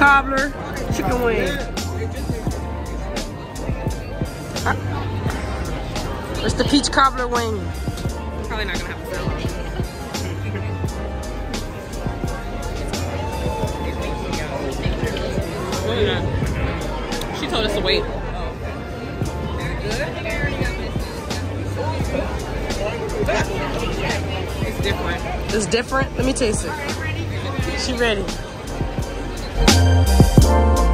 cobbler chicken wing. It's the peach cobbler wing. Probably not gonna have to sell She told us to wait. It's different. It's different. Let me taste it. She ready. Thank